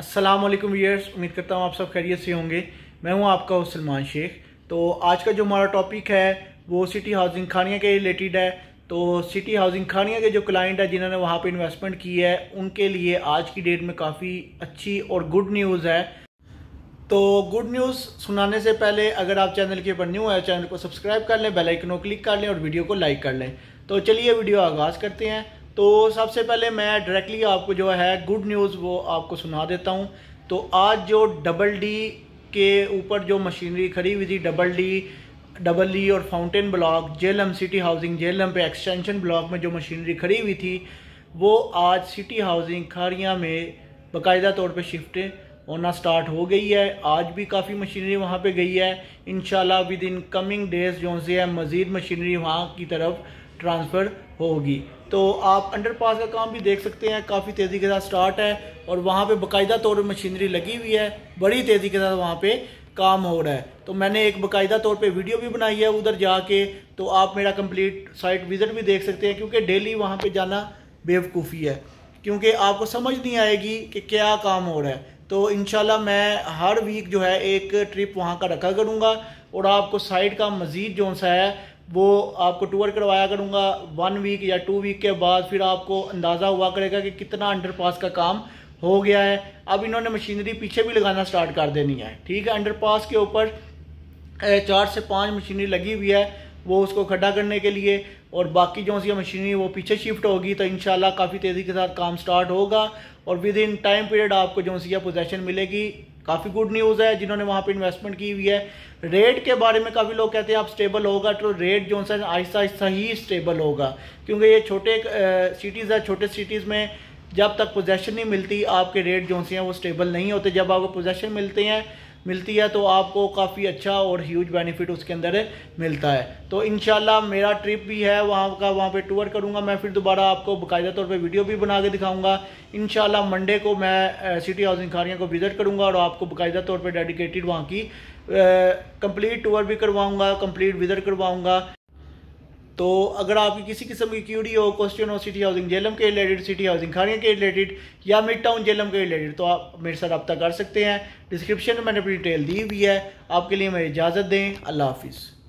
अस्सलाम वालेकुम व्यूअर्स उम्मीद करता हूँ आप सब खैरियत से होंगे। मैं हूँ आपका सलमान शेख। तो आज का जो हमारा टॉपिक है, वो सिटी हाउसिंग खानिया के रिलेटेड है। तो सिटी हाउसिंग खानिया के जो क्लाइंट है, जिन्होंने वहाँ पे इन्वेस्टमेंट की है, उनके लिए आज की डेट में काफ़ी अच्छी और गुड न्यूज़ है। तो गुड न्यूज़ सुनाने से पहले, अगर आप चैनल के ऊपर न्यू है चैनल को सब्सक्राइब कर लें बेल आइकन को क्लिक कर लें और वीडियो को लाइक कर लें। तो चलिए वीडियो आगाज़ करते हैं। तो सबसे पहले मैं डायरेक्टली आपको जो है गुड न्यूज़ वो आपको सुना देता हूँ। तो आज जो डबल डी के ऊपर जो मशीनरी खड़ी हुई थी डबल डी डबल डी और fountain block Jhelum city housing Jhelum पे एक्सटेंशन ब्लॉक में जो मशीनरी खड़ी हुई थी, वो आज सिटी हाउसिंग खारियाँ में बाकायदा तौर पे शिफ्ट होना स्टार्ट हो गई है। आज भी काफ़ी मशीनरी वहाँ पे गई है। In with in coming days जो से है मज़ीद मशीनरी वहाँ की तरफ़ ट्रांसफ़र होगी। तो आप अंडरपास का काम भी देख सकते हैं, काफ़ी तेज़ी के साथ स्टार्ट है और वहाँ पे बाकायदा तौर पर मशीनरी लगी हुई है, बड़ी तेज़ी के साथ वहाँ पे काम हो रहा है। तो मैंने एक बाकायदा तौर पे वीडियो भी बनाई है उधर जाके तो आप मेरा कंप्लीट साइट विज़िट भी देख सकते हैं, क्योंकि डेली वहाँ पे जाना बेवकूफ़ी है। क्योंकि आपको समझ नहीं आएगी कि क्या काम हो रहा है। तो इन मैं हर वीक जो है एक ट्रिप वहाँ का रखा करूँगा और आपको साइट का मज़ीद जो सा है वो आपको टूर करवाया करूँगा वन वीक या टू वीक के बाद फिर आपको अंदाज़ा हुआ करेगा कि कितना अंडरपास का काम हो गया है। अब इन्होंने मशीनरी पीछे भी लगाना स्टार्ट कर देनी है, ठीक है? अंडरपास के ऊपर चार से पाँच मशीनरी लगी हुई है वो उसको खड्डा करने के लिए और बाकी जो सी मशीनरी वो पीछे शिफ्ट होगी तो इनशाला काफ़ी तेज़ी के साथ काम स्टार्ट होगा और विद इन टाइम पीरियड आपको जो सी पोजेशन मिलेगी। काफ़ी गुड न्यूज़ है, जिन्होंने वहाँ पे इन्वेस्टमेंट की हुई है। रेट के बारे में काफ़ी लोग कहते हैं, आप स्टेबल होगा। तो रेट जो है आहिस्ता आहिस्ता ही स्टेबल होगा। क्योंकि ये छोटे सिटीज़ है, छोटे सिटीज़ में जब तक पोजेशन नहीं मिलती, आपके रेट जो हैं, वो स्टेबल नहीं होते। जब आपको पोजेशन मिलते हैं मिलती है तो आपको काफ़ी अच्छा और ह्यूज बेनिफिट उसके अंदर मिलता है। तो इन मेरा ट्रिप भी है, वहाँ का वहाँ पे टूर करूँगा, मैं फिर दोबारा आपको बाकायदा तौर पे वीडियो भी बना के दिखाऊँगा। इन मंडे को मैं सिटी हाउसिंग खारियाँ को विज़िट करूँगा और आपको बाकायदा तौर पर डेडिकेटेड वहाँ की कंप्लीट टूर भी करवाऊँगा कंप्लीट विज़िट करवाऊँगा। तो अगर आपकी किसी किस्म की क्यूरी हो, क्वेश्चन हो, सिटी हाउसिंग, जेलम के रिलेटेड, सिटी हाउसिंग खानिया के रिलेटेड, या मिड टाउन जेलम के रिलेटेड तो आप मेरे साथ रब्ता कर सकते हैं। डिस्क्रिप्शन में मैंने अपनी डिटेल दी हुई है। आपके लिए मेरी इजाज़त दें। अल्लाह हाफिज़।